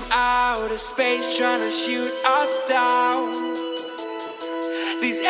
from outer space trying to shoot us down. These